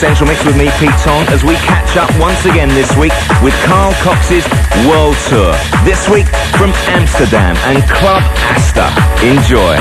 Central Mix with me, Pete Tong, as we catch up once again this week with Carl Cox's World Tour. This week from Amsterdam and Club Astra. Enjoy.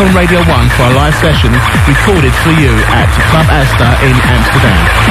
On Radio 1 for a live session recorded for you at Club Astra in Amsterdam.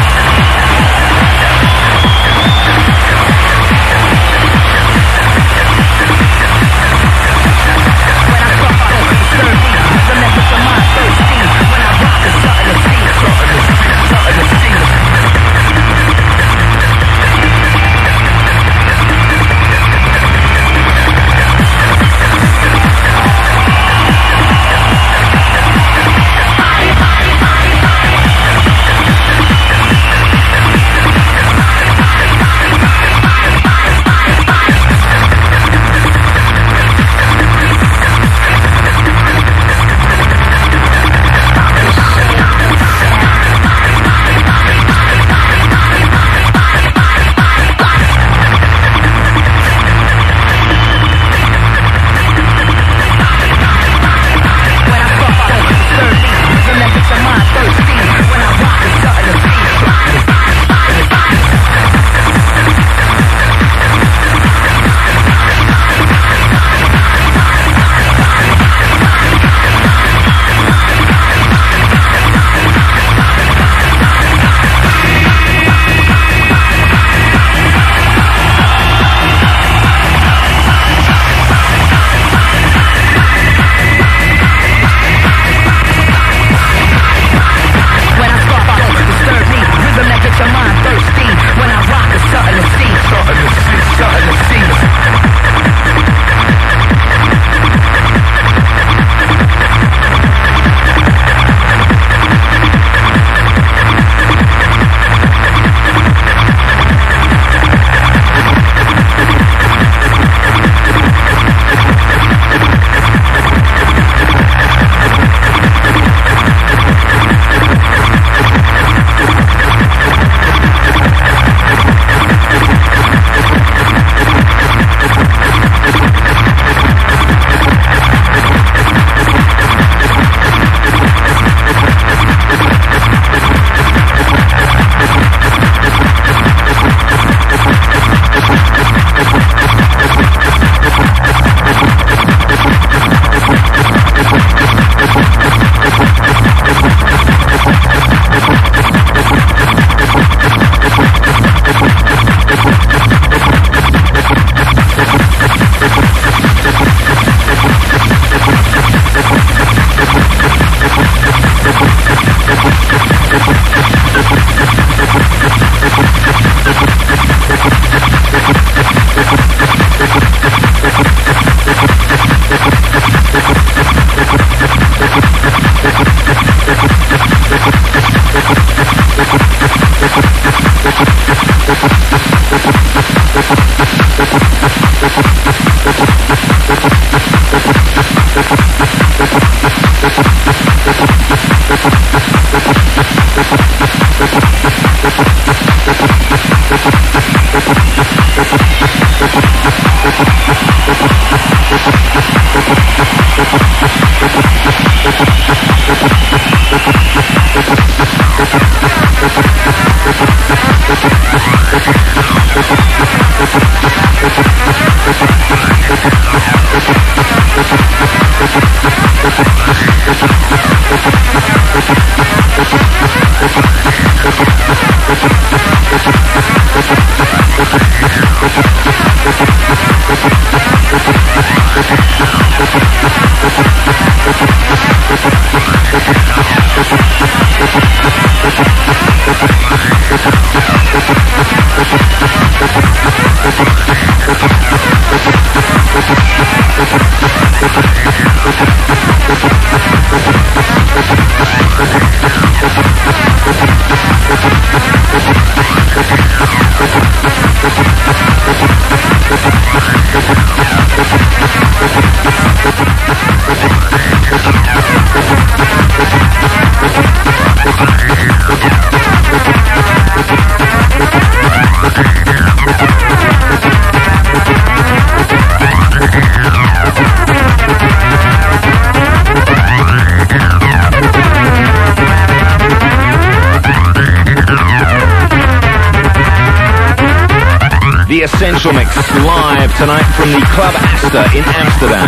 Essential Mix live tonight from the Club Astra in Amsterdam.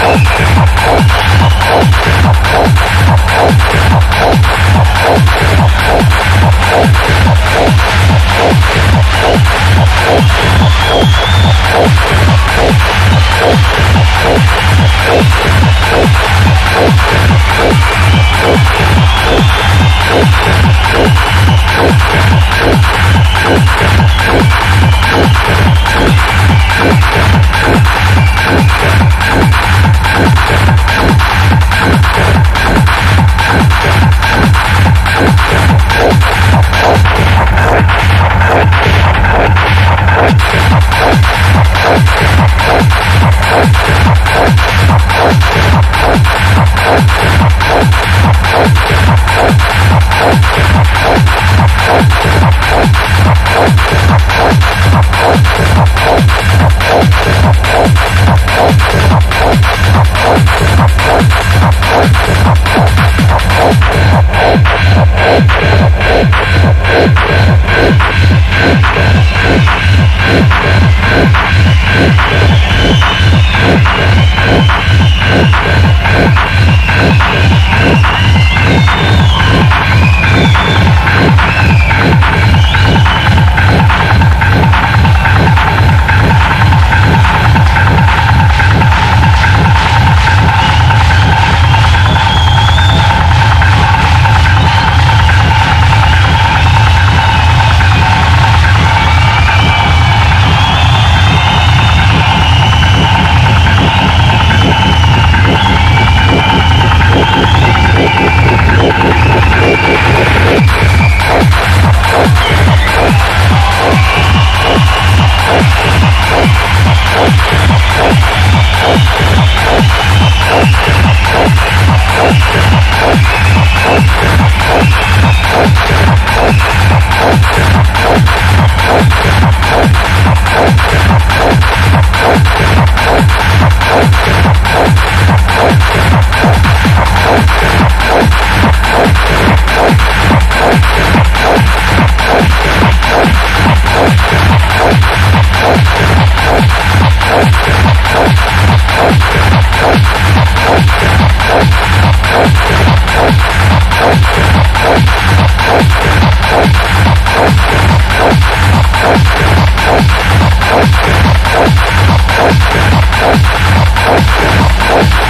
Thank Thank DJ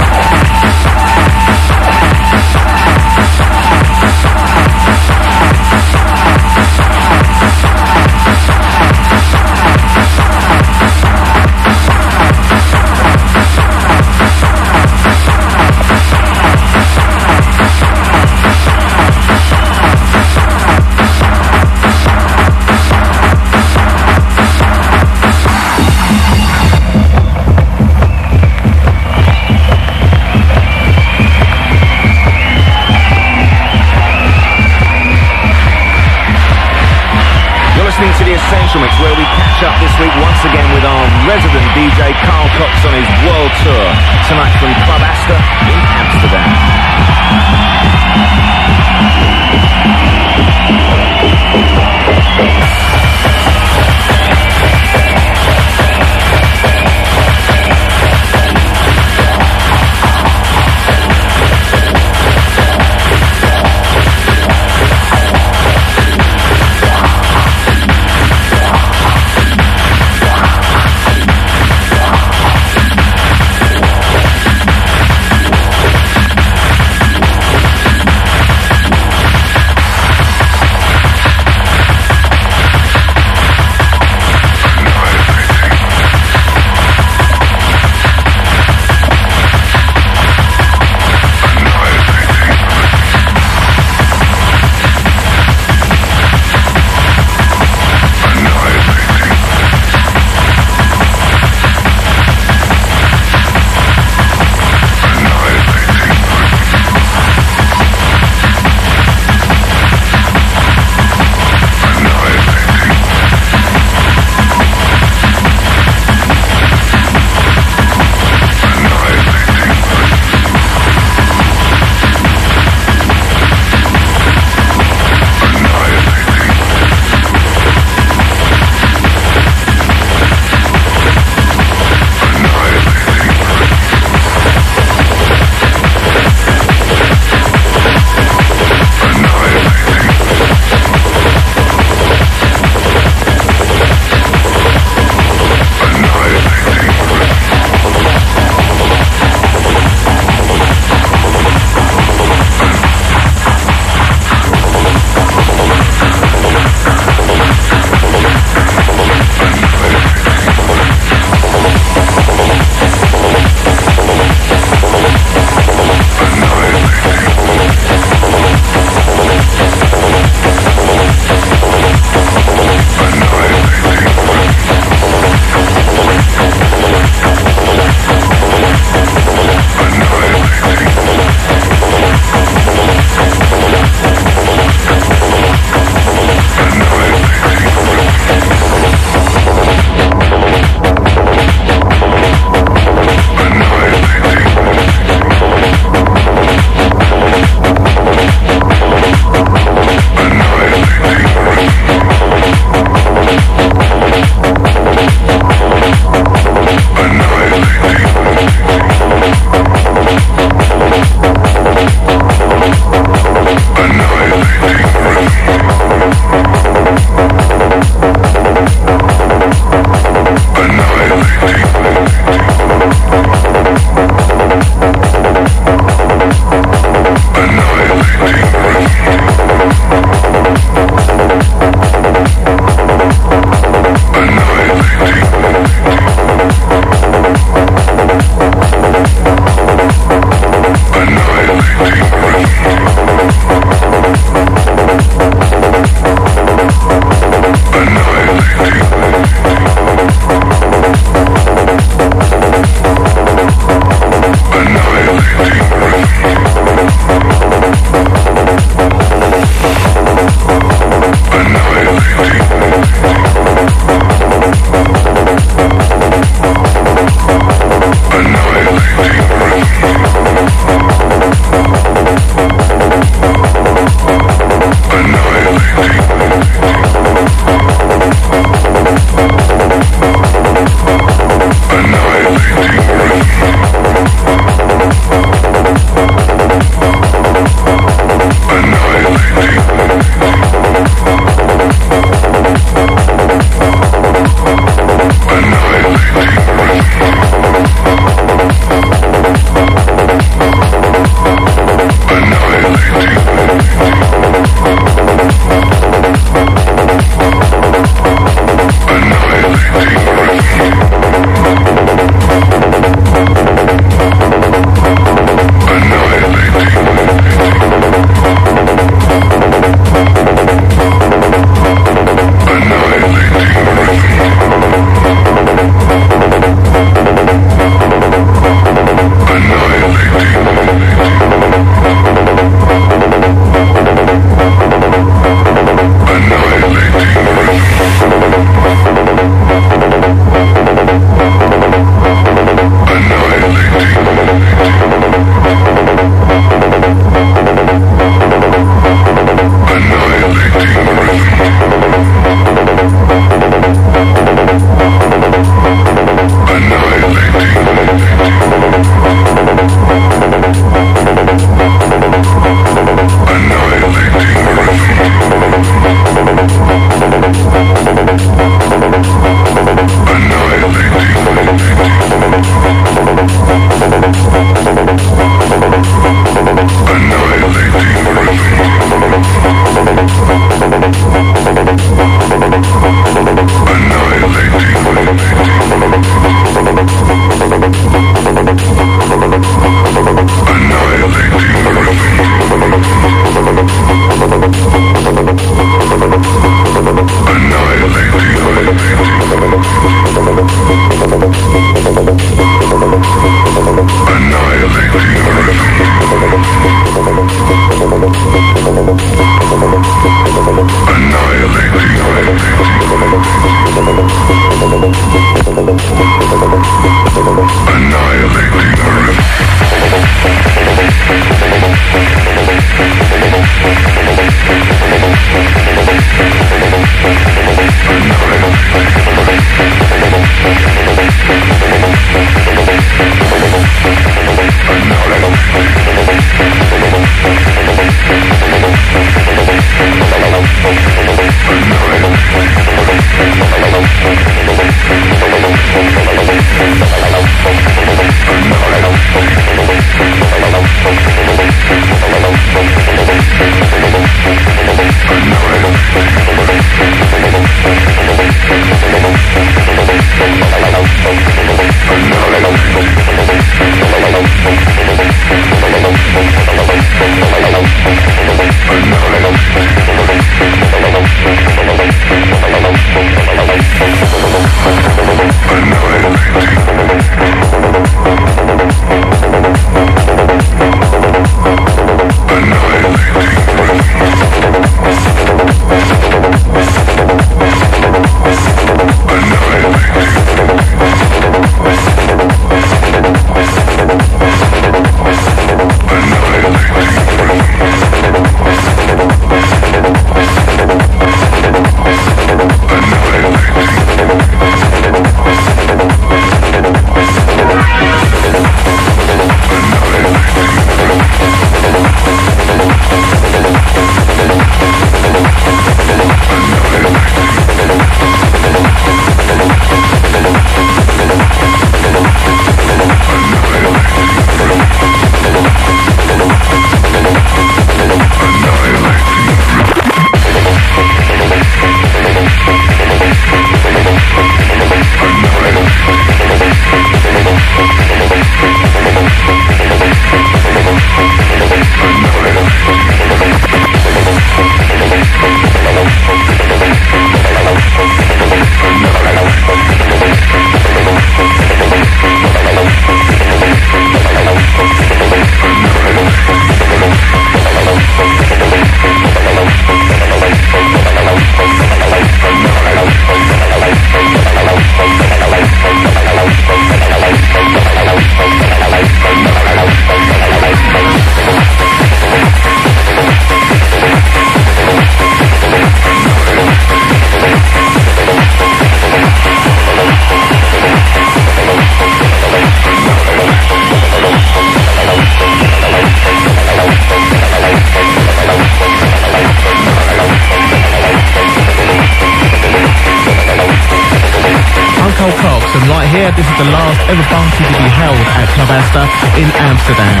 the last ever party to be held at Club Astra in Amsterdam.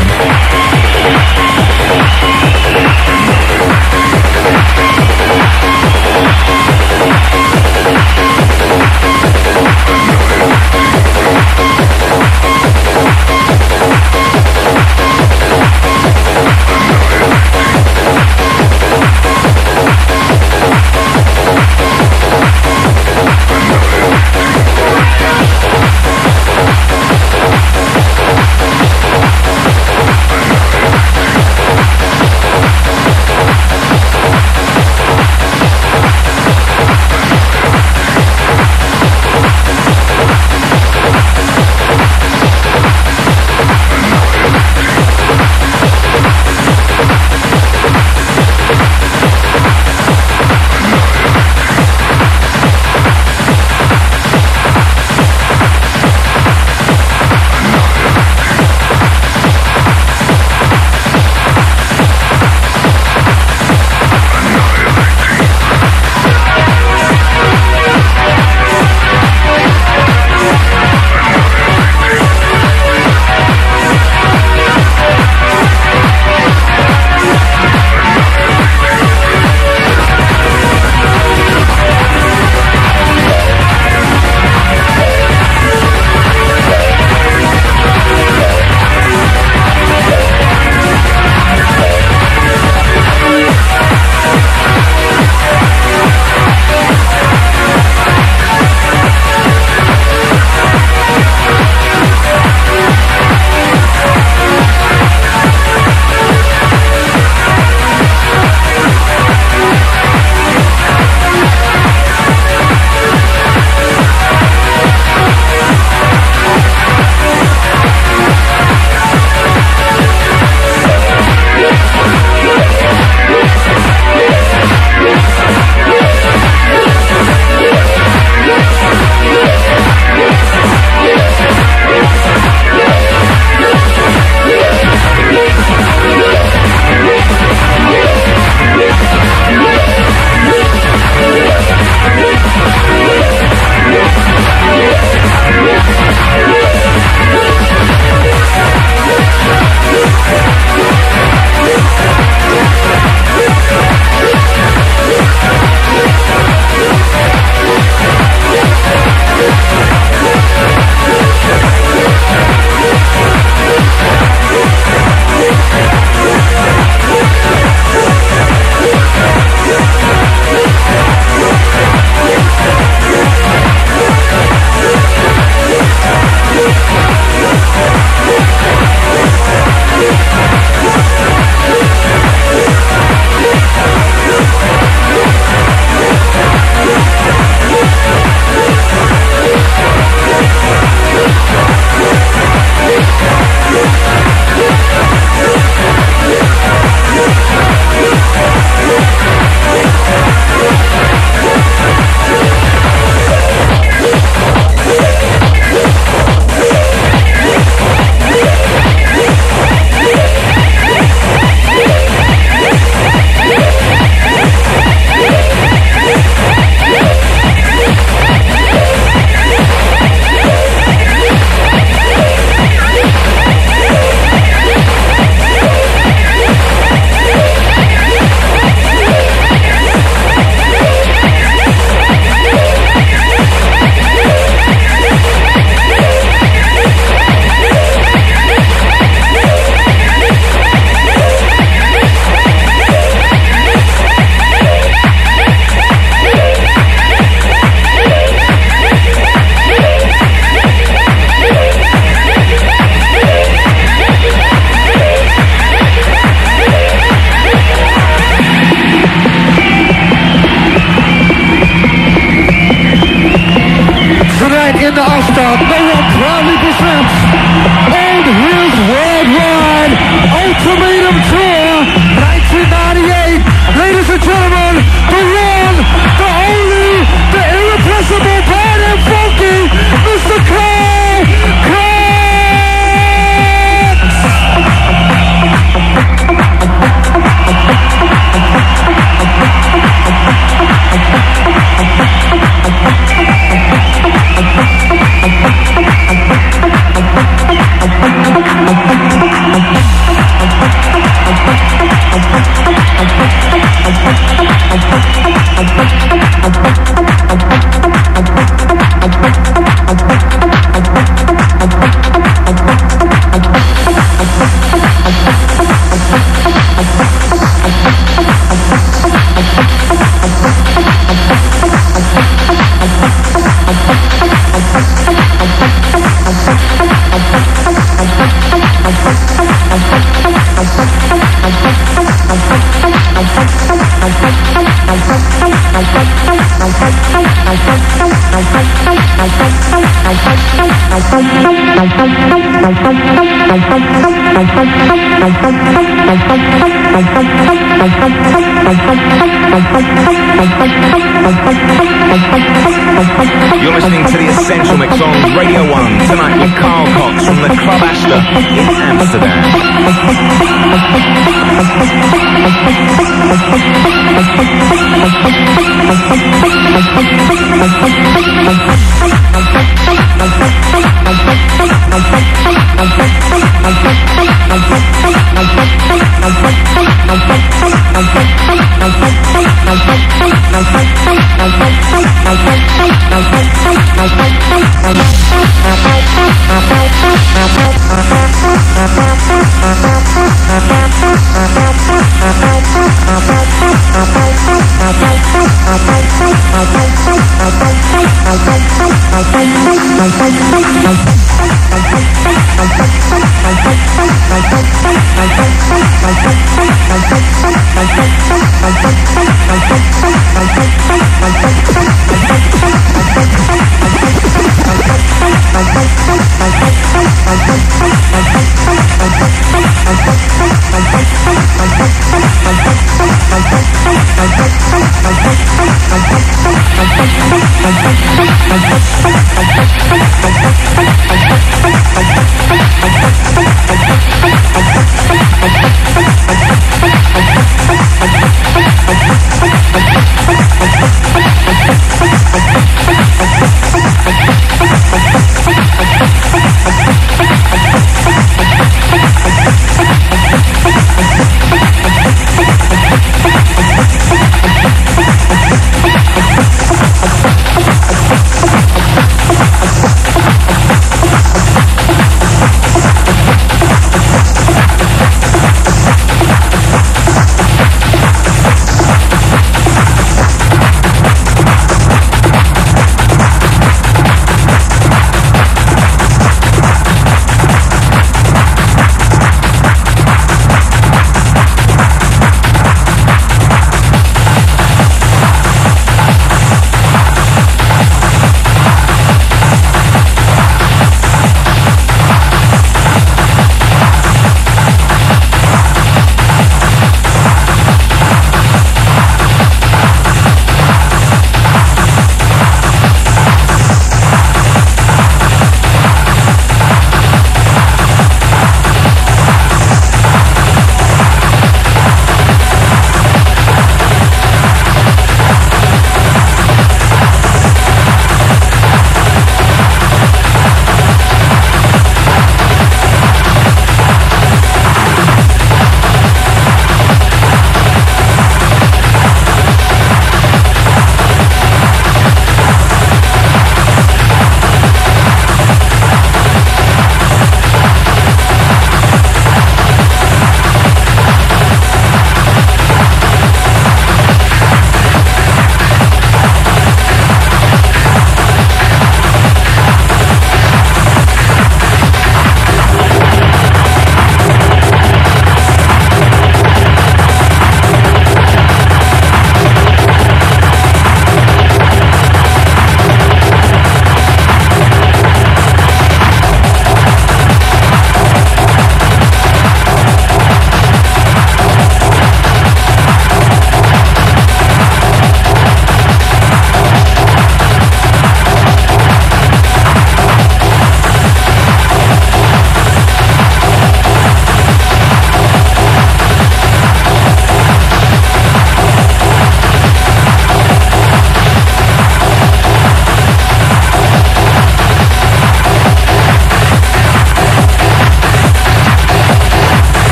Amsterdam.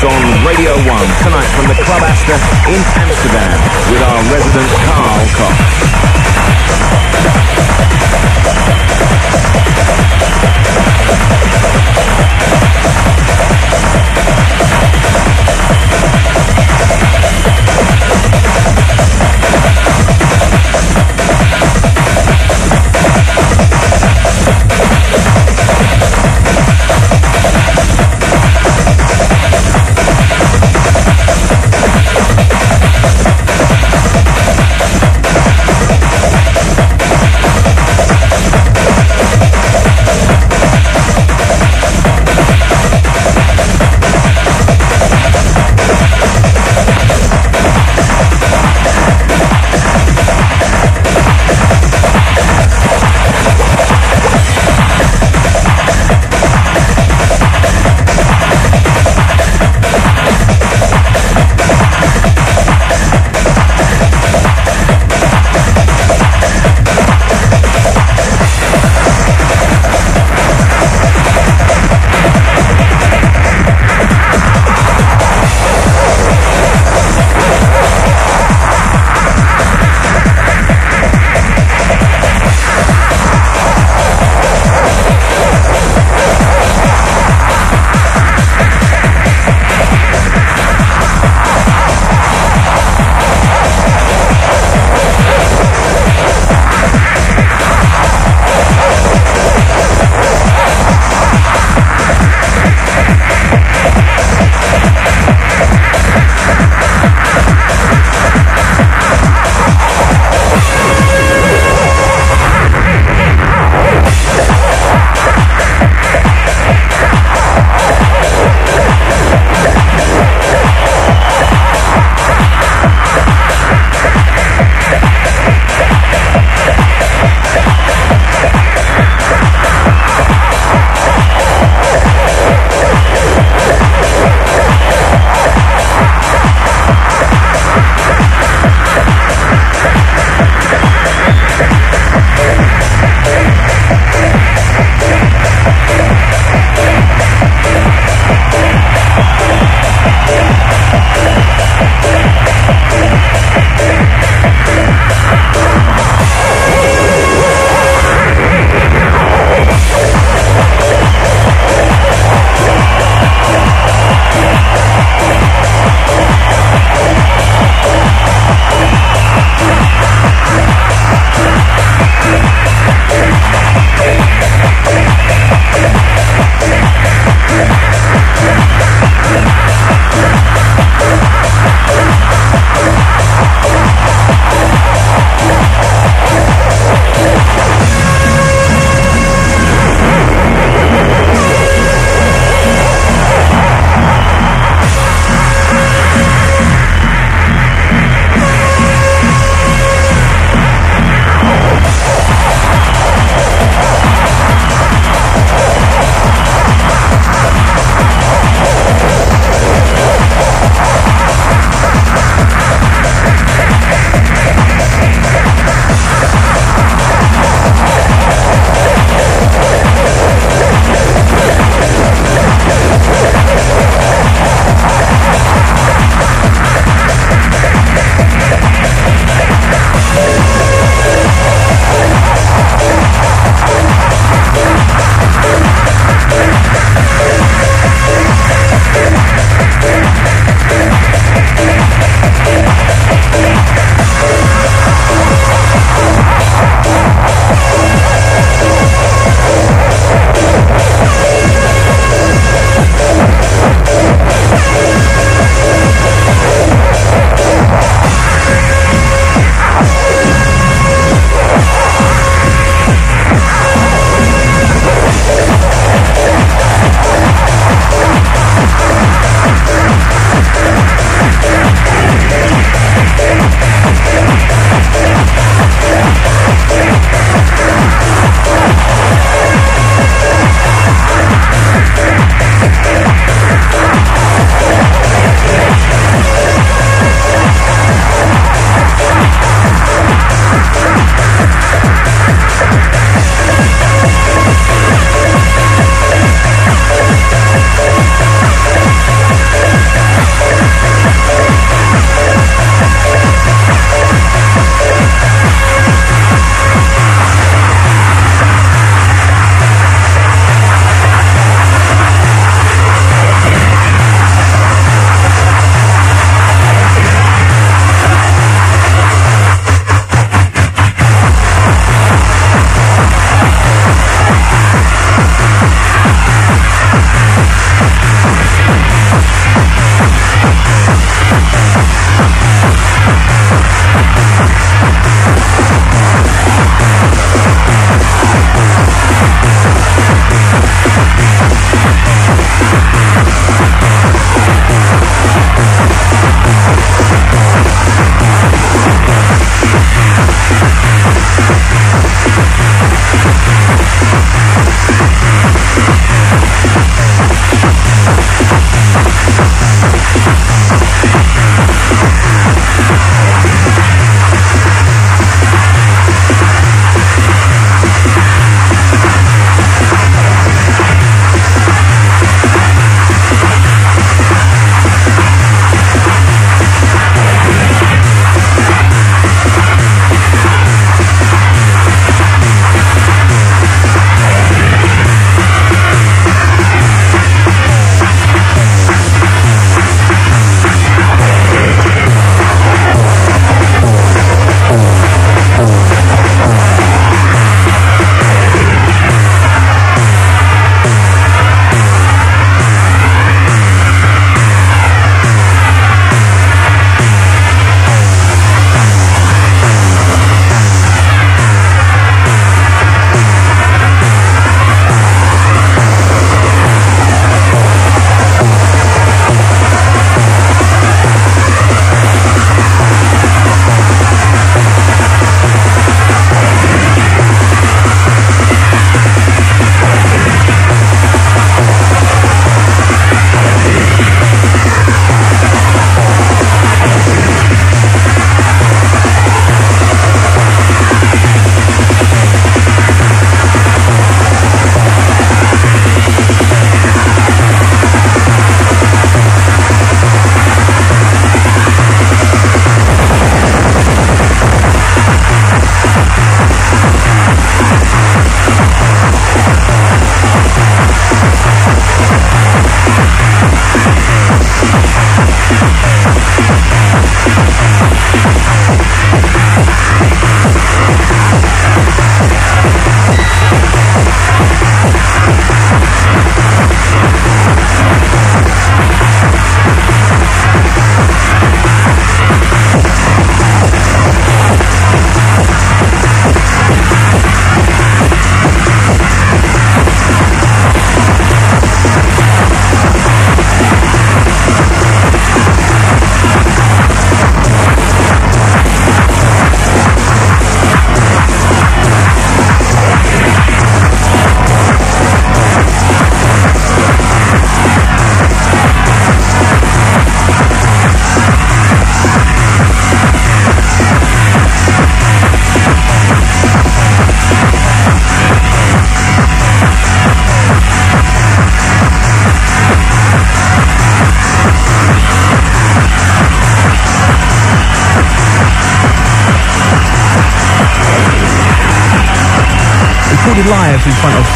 It's on Radio 1 tonight from the Club Astra in Amsterdam with our resident Carl Cox.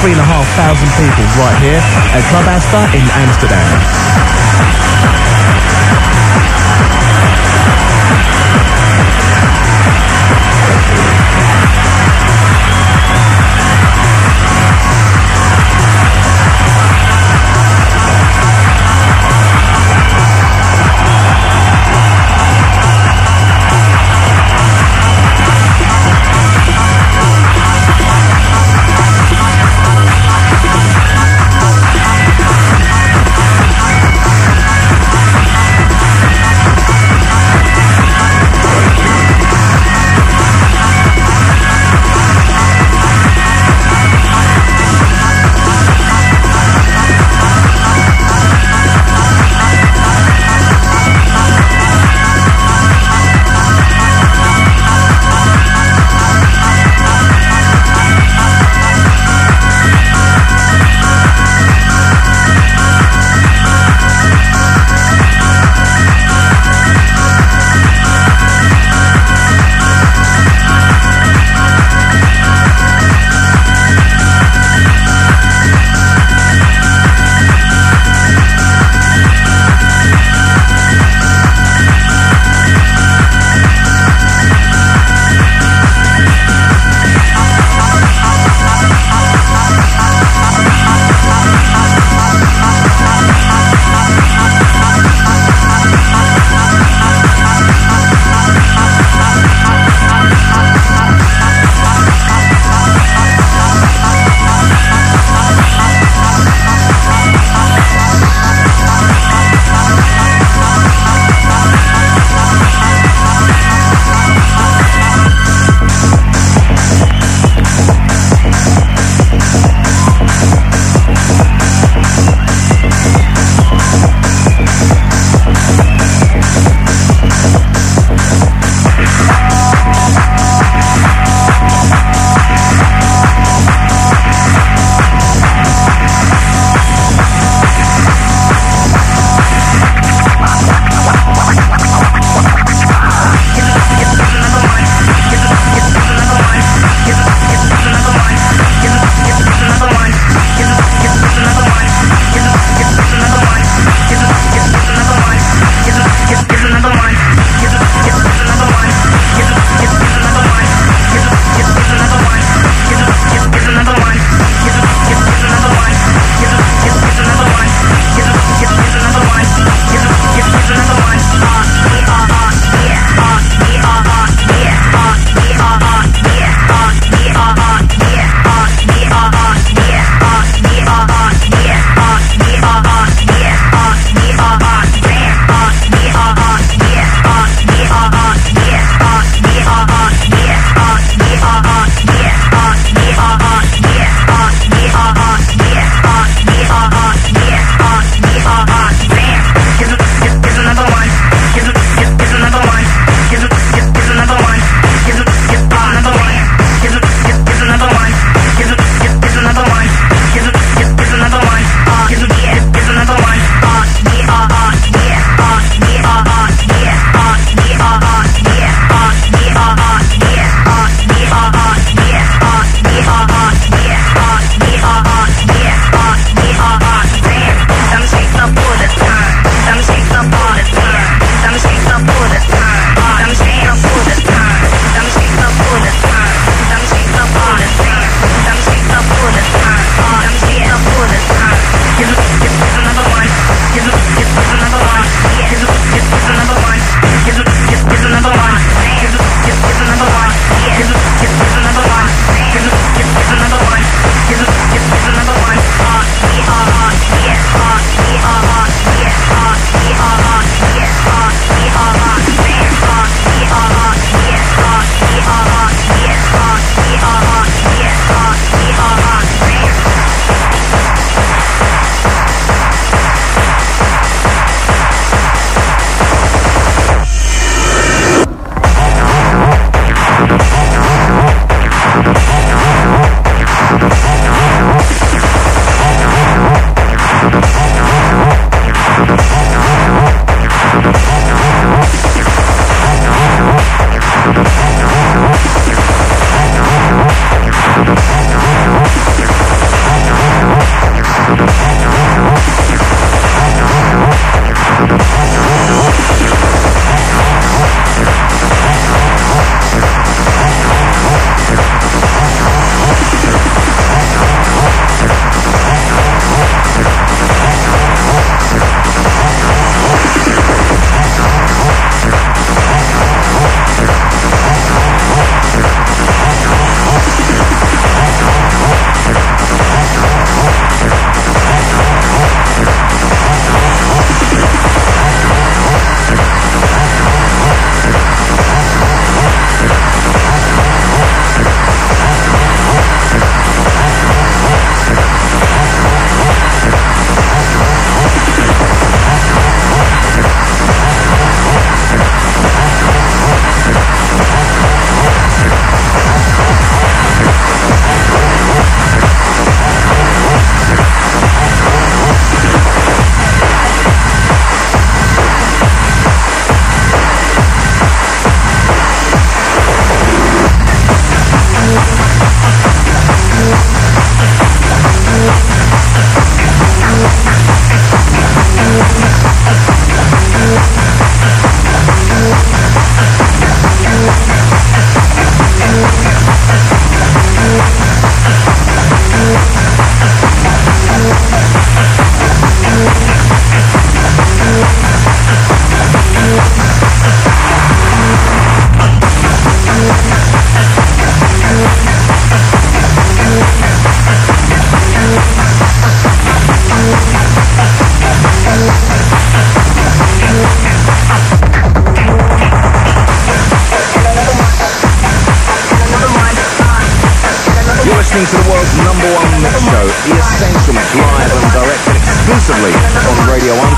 Three and a half thousand people right here at Club Astra in Amsterdam.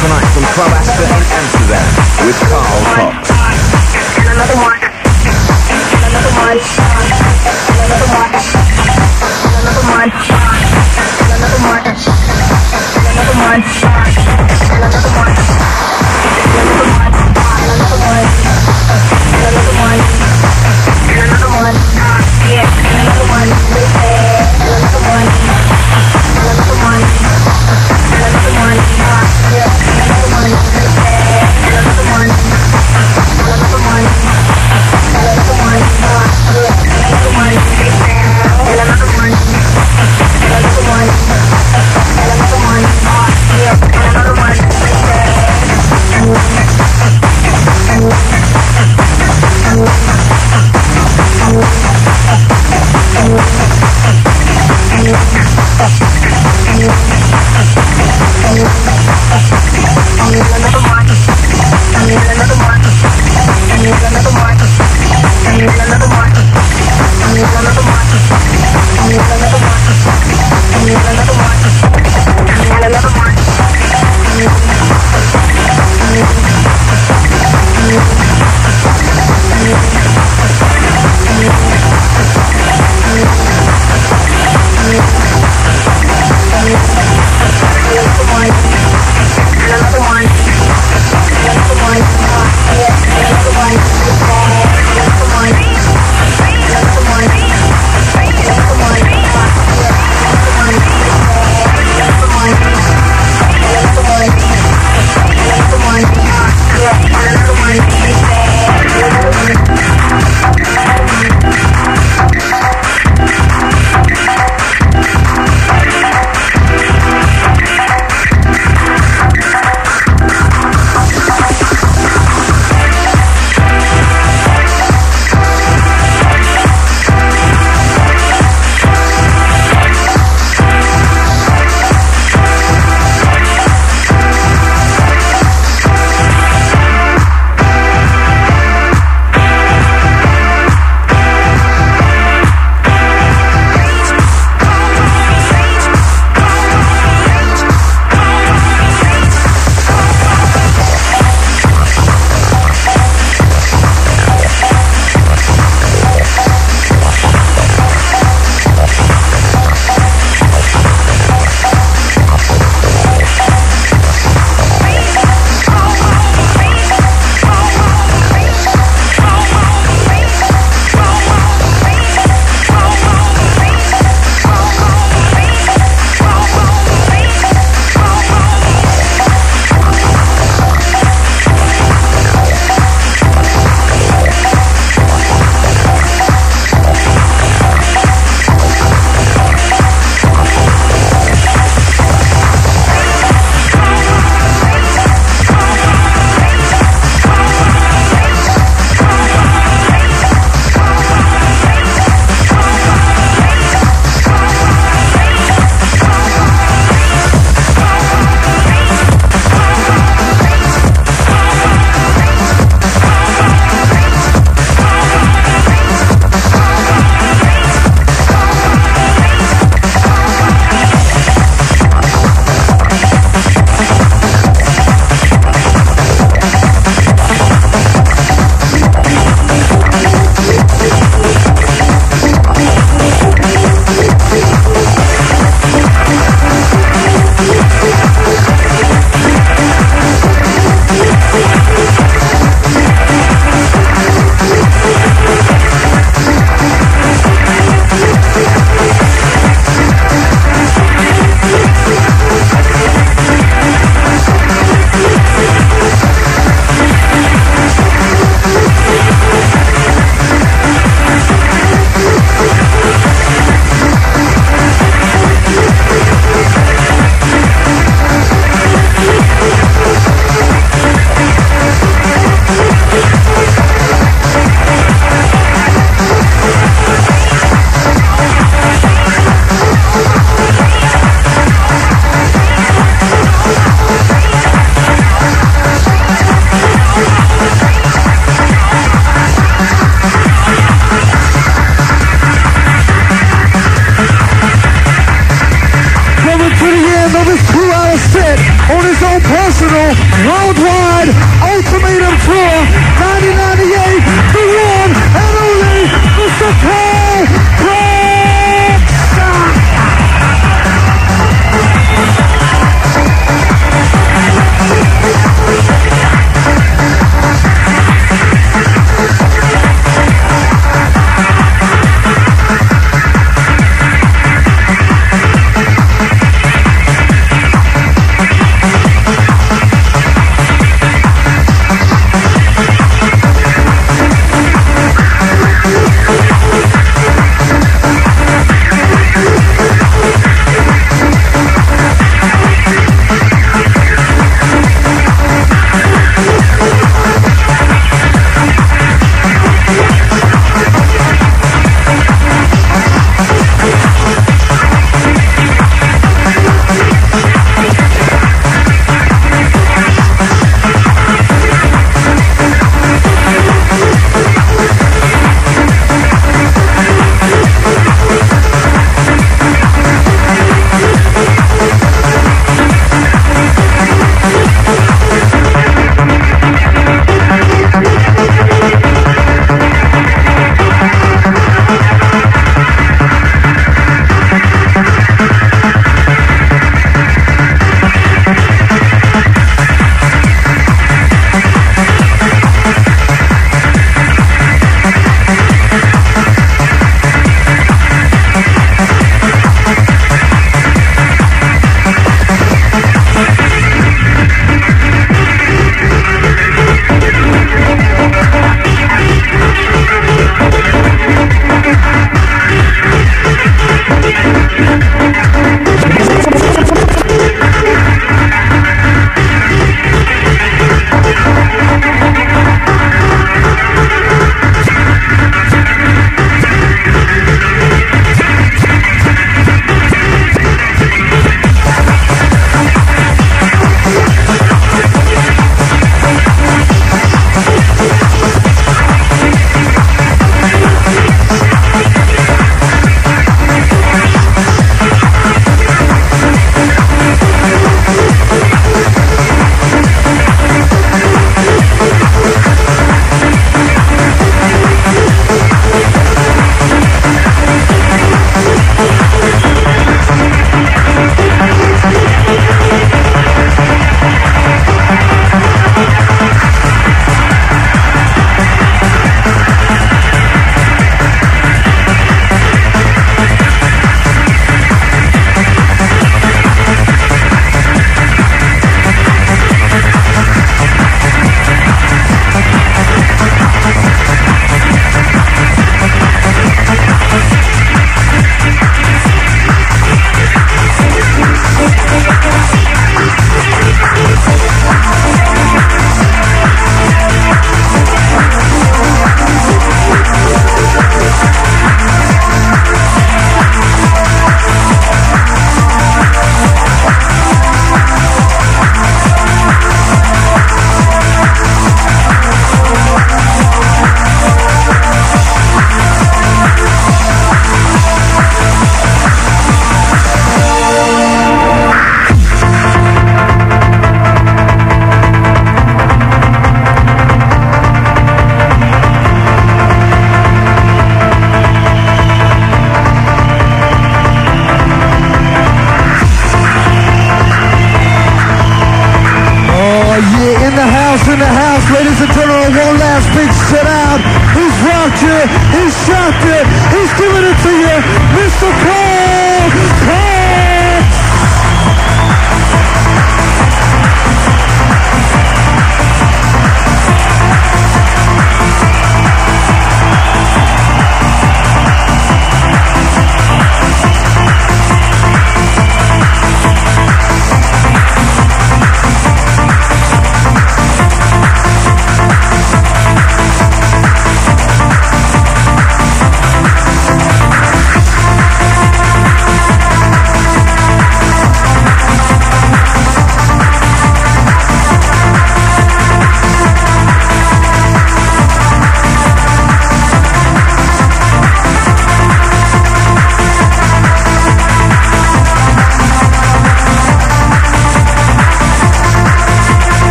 tonight from Club Astra in Amsterdam with Carl Cox. Another one. Another one.